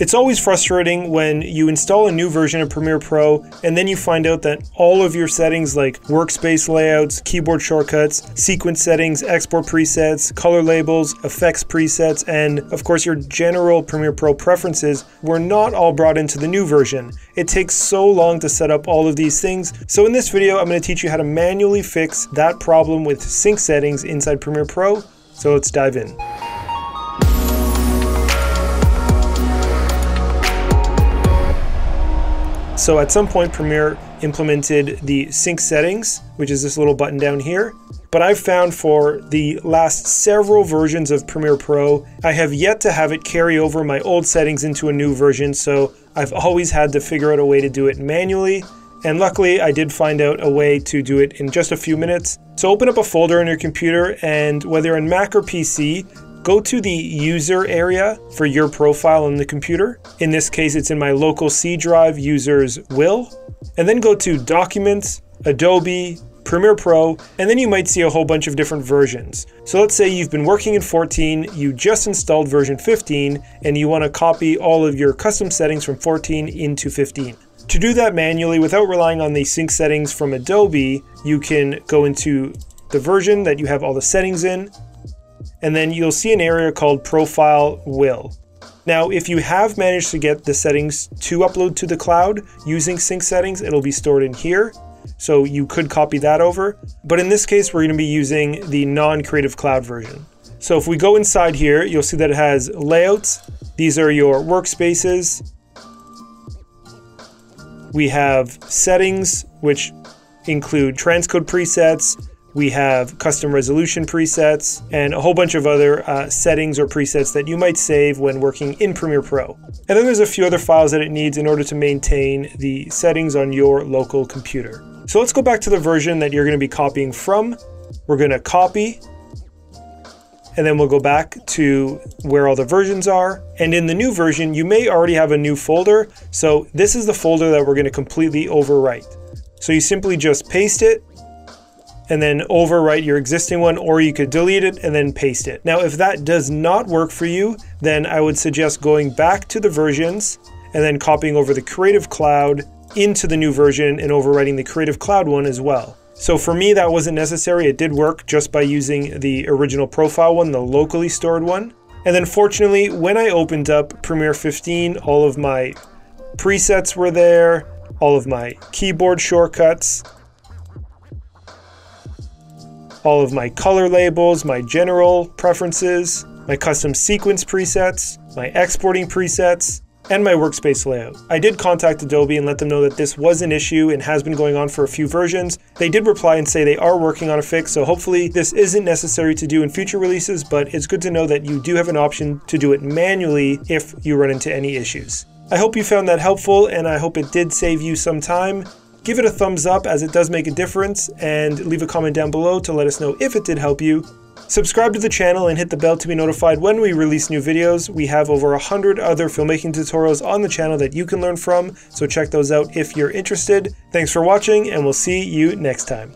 It's always frustrating when you install a new version of Premiere Pro and then you find out that all of your settings like workspace layouts, keyboard shortcuts, sequence settings, export presets, color labels, effects presets, and of course your general Premiere Pro preferences were not all brought into the new version. It takes so long to set up all of these things, so in this video I'm going to teach you how to manually fix that problem with sync settings inside Premiere Pro, so let's dive in. So at some point Premiere implemented the sync settings, which is this little button down here. But I've found for the last several versions of Premiere Pro, I have yet to have it carry over my old settings into a new version. So I've always had to figure out a way to do it manually. And luckily I did find out a way to do it in just a few minutes. So open up a folder on your computer and whether on Mac or PC, go to the user area for your profile on the computer. In this case, it's in my local C drive users will, and then go to Documents, Adobe, Premiere Pro, and then you might see a whole bunch of different versions. So let's say you've been working in 14, you just installed version 15, and you want to copy all of your custom settings from 14 into 15. To do that manually without relying on the sync settings from Adobe, you can go into the version that you have all the settings in, and then you'll see an area called Profile Will. Now, if you have managed to get the settings to upload to the cloud using sync settings, it'll be stored in here. So you could copy that over. But in this case, we're going to be using the non-Creative Cloud version. So if we go inside here, you'll see that it has layouts. These are your workspaces. We have settings, which include transcode presets, we have custom resolution presets and a whole bunch of other uh, settings or presets that you might save when working in Premiere Pro. And then there's a few other files that it needs in order to maintain the settings on your local computer. So let's go back to the version that you're going to be copying from. We're going to copy and then we'll go back to where all the versions are. And in the new version, you may already have a new folder. So this is the folder that we're going to completely overwrite. So you simply just paste it and then overwrite your existing one, or you could delete it and then paste it. Now, if that does not work for you, then I would suggest going back to the versions and then copying over the Creative Cloud into the new version and overwriting the Creative Cloud one as well. So for me, that wasn't necessary. It did work just by using the original profile one, the locally stored one. And then fortunately, when I opened up Premiere 15, all of my presets were there, all of my keyboard shortcuts, all of my color labels, my general preferences, my custom sequence presets, my exporting presets, and my workspace layout. I did contact Adobe and let them know that this was an issue and has been going on for a few versions. They did reply and say they are working on a fix, so hopefully this isn't necessary to do in future releases, but it's good to know that you do have an option to do it manually if you run into any issues. I hope you found that helpful and I hope it did save you some time. Give it a thumbs up as it does make a difference, and leave a comment down below to let us know if it did help you. Subscribe to the channel and hit the bell to be notified when we release new videos. We have over 100 other filmmaking tutorials on the channel that you can learn from, so check those out if you're interested. Thanks for watching, and we'll see you next time.